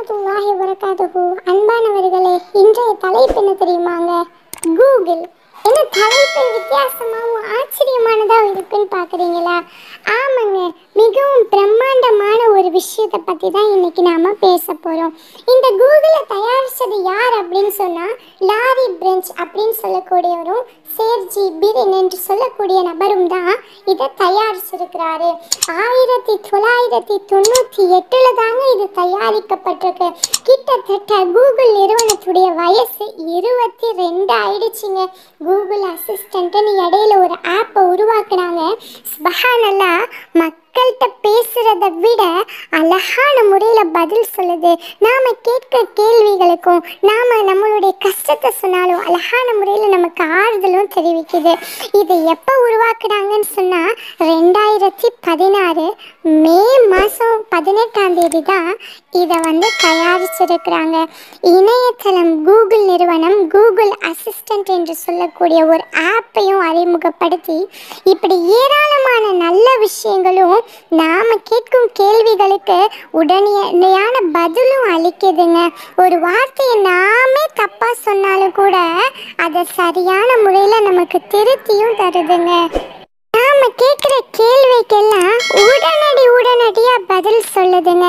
வரகாதுஹு அன்பானவர்களே இன்றைய தலைப்பு என்ன தெரியுமாங்க? கூகுள். என்ன தலைப்பு வித்தியாசமாகவும் ஆச்சரியமானதாக இருக்குன்னு பார்க்குறீங்களா? விஷயத்தை பற்றி தான் இன்றைக்கி நாம் பேச போகிறோம் இந்த கூகுளை தயாரித்தது யார் அப்படின்னு சொன்னால் லாரி பிரெஞ்ச் அப்படின்னு சொல்லக்கூடியவரும் சேர்ஜி பிரின் என்று சொல்லக்கூடிய நபரும் தான் இதை தயாரிச்சிருக்கிறாரு. ஆயிரத்தி தொள்ளாயிரத்தி தொண்ணூற்றி எட்டில் தாங்க இது தயாரிக்கப்பட்டிருக்கு. கிட்டத்தட்ட கூகுள் நிறுவனத்துடைய வயசு இருபத்தி ரெண்டு ஆயிடுச்சுங்க கூகுள் அசிஸ்டண்ட்டுன்னு இடையில ஒரு ஆப்பை உருவாக்குனாங்க. சுபஹானல்லா மக்கள்கிட்ட பேசுகிறத விட அழகான முறையில் பதில் சொல்லுது. நாம் கேட்க கேள்விகளுக்கும் நாம் நம்மளுடைய கஷ்டத்தை சொன்னாலும் அழகான முறையில் நமக்கு ஆறுதலும் தெரிவிக்குது. இதை எப்போ உருவாக்குனாங்கன்னு சொன்னால் ரெண்டாயிரத்தி பதினாறு மே மாதம் பதினெட்டாம் தேதி தான் இதை வந்து தயாரிச்சிருக்கிறாங்க. இணையதளம் கூகுள் நிறுவனம் கூகுள் அசிஸ்டன்ட் என்று சொல்லக்கூடிய ஒரு ஆப்பையும் அறிமுகப்படுத்தி இப்படி ஏராளமான நல்ல விஷயங்களும் நாம் கேட்கும் கேள்விகளுக்கு உடனடியான பதிலும் அளிக்குதுங்க. ஒரு வார்த்தையை நாமே தப்பாக சொன்னாலும் கூட அதை சரியான முறையில் நமக்கு திருத்தியும் தருதுங்க. நாம் கேட்குற கேள்விக்கெல்லாம் உடனடி உடனடியாக பதில் சொல்லுதுங்க.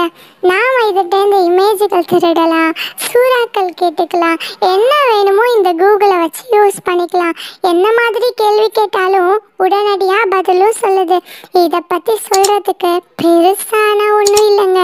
நாம் இதுகிட்டேருந்து இமேஜுகள் திருடலாம் சூறாக்கள் கேட்டுக்கலாம். என்ன வேணுமோ இந்த கூகுளை வச்சு யூஸ் பண்ணிக்கலாம். என்ன மாதிரி கேள்வி கேட்டாலும் உடனடியாக பதிலும் சொல்லுது. இதை பற்றி சொல்கிறதுக்கு பெருசான ஒன்றும் இல்லைங்க.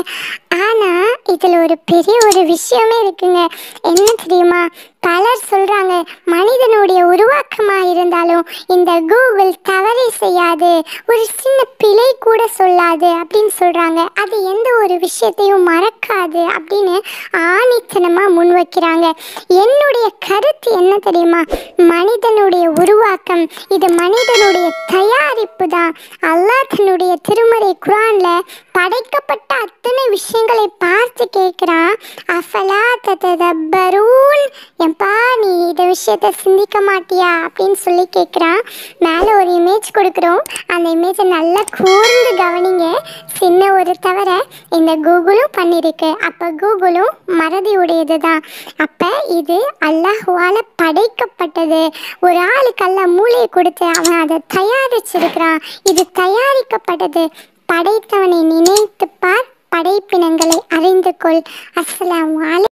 ஆனால் இதில் ஒரு பெரிய ஒரு விஷயமே இருக்குங்க. என்ன தெரியுமா? பலர் சொல்கிறாங்க மனிதனுடைய உருவாக்கமாக இருந்தாலும் இந்த கூகுள் தவறை செய்யாது. ஒரு சின்ன பிழை கூட சொல்லாது அப்படின்னு சொல்கிறாங்க அது எந்த ஒரு விஷயத்தையும் மறக்காது அப்படின்னு ஆணித்தனமாக முன்வைக்கிறாங்க என்னுடைய கருத்து என்ன தெரியுமா? மனிதனுடைய உருவாக்கம். இது மனிதனுடைய தயாரிப்பு தான் அல்லாஹ் திருமறை குரானில் படைக்கப்பட்ட அத்தனை விஷயங்களை பார்த்து கேட்குறான் அஃபலா தத்ததப்பரூன் எப்பா நீ இந்த விஷயத்தை சிந்திக்க மாட்டியா? அப்படின்னு சொல்லி கேட்குறான் மேலே ஒரு இமேஜ் கொடுக்குறோம். அந்த இமேஜை நல்லா கூர்ந்து கவனிங்க. சின்ன ஒரு தவிர இந்த கூகுளும் பண்ணியிருக்கு அப்போ கூகுளும் மறதி உடையது தான் அப்போ இது அல்லாஹுவால் படைக்கப்பட்டது. ஒரு ஆளுக்கு அல்ல மூளையை கொடுத்து அவன் அதை தயாரிச்சிருக்கிறான். இது தயாரிக்கப்பட்டது. படைத்தவனை நினைத்து பார் படைப்பினங்களை அறிந்து கொள். அஸ்லாம் அலை